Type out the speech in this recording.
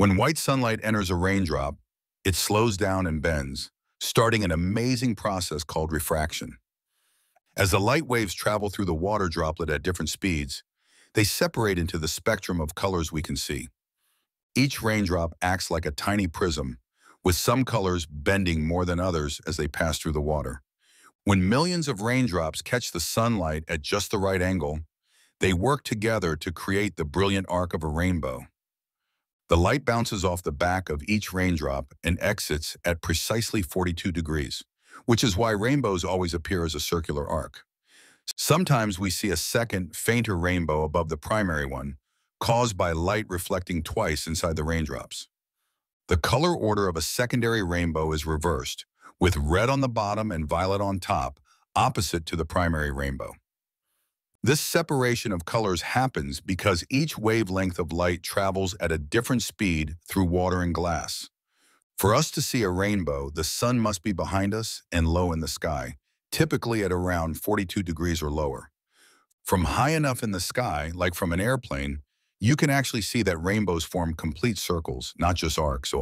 When white sunlight enters a raindrop, it slows down and bends, starting an amazing process called refraction. As the light waves travel through the water droplet at different speeds, they separate into the spectrum of colors we can see. Each raindrop acts like a tiny prism, with some colors bending more than others as they pass through the water. When millions of raindrops catch the sunlight at just the right angle, they work together to create the brilliant arc of a rainbow. The light bounces off the back of each raindrop and exits at precisely 42 degrees, which is why rainbows always appear as a circular arc. Sometimes we see a second, fainter rainbow above the primary one, caused by light reflecting twice inside the raindrops. The color order of a secondary rainbow is reversed, with red on the bottom and violet on top, opposite to the primary rainbow. This separation of colors happens because each wavelength of light travels at a different speed through water and glass. For us to see a rainbow, the sun must be behind us and low in the sky, typically at around 42 degrees or lower. From high enough in the sky, like from an airplane, you can actually see that rainbows form complete circles, not just arcs.